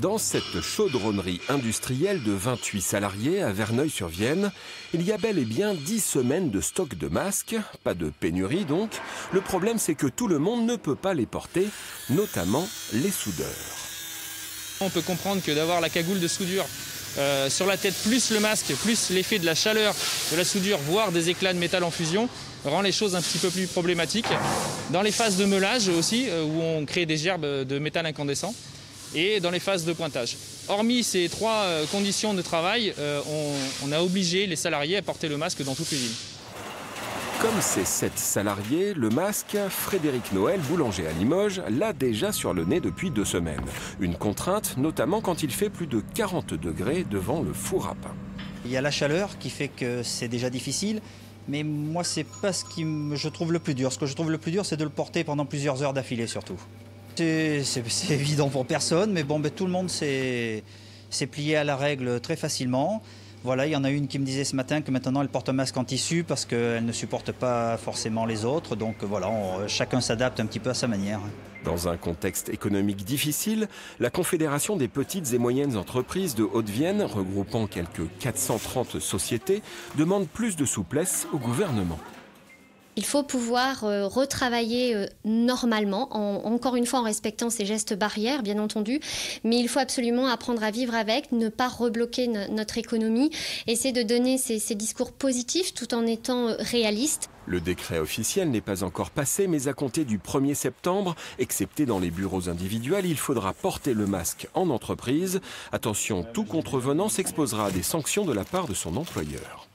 Dans cette chaudronnerie industrielle de 28 salariés à Verneuil-sur-Vienne, il y a bel et bien 10 semaines de stock de masques, pas de pénurie donc. Le problème c'est que tout le monde ne peut pas les porter, notamment les soudeurs. On peut comprendre que d'avoir la cagoule de soudure euh, sur la tête, plus le masque, plus l'effet de la chaleur de la soudure, voire des éclats de métal en fusion, rend les choses un petit peu plus problématiques. Dans les phases de meulage aussi, euh, où on crée des gerbes de métal incandescent, et dans les phases de pointage. Hormis ces trois euh, conditions de travail, on, a obligé les salariés à porter le masque dans toute l'usine. Comme ces sept salariés, le masque, Frédéric Noël, boulanger à Limoges, l'a déjà sur le nez depuis deux semaines. Une contrainte, notamment quand il fait plus de 40 degrés devant le four à pain. Il y a la chaleur qui fait que c'est déjà difficile. Mais moi, c'est pas ce qui je trouve le plus dur. Ce que je trouve le plus dur, c'est de le porter pendant plusieurs heures d'affilée, surtout. C'est évident pour personne, mais bon, ben, tout le monde s'est plié à la règle très facilement. Voilà, il y en a une qui me disait ce matin que maintenant elle porte un masque en tissu parce qu'elle ne supporte pas forcément les autres. Donc voilà, chacun s'adapte un petit peu à sa manière. Dans un contexte économique difficile, la Confédération des petites et moyennes entreprises de Haute-Vienne, regroupant quelques 430 sociétés, demande plus de souplesse au gouvernement. Il faut pouvoir euh, retravailler euh, normalement, encore une fois en respectant ces gestes barrières, bien entendu, mais il faut absolument apprendre à vivre avec, ne pas rebloquer notre économie, essayer de donner ces, discours positifs tout en étant euh, réaliste. Le décret officiel n'est pas encore passé, mais à compter du 1er septembre, excepté dans les bureaux individuels, il faudra porter le masque en entreprise. Attention, tout contrevenant s'exposera à des sanctions de la part de son employeur.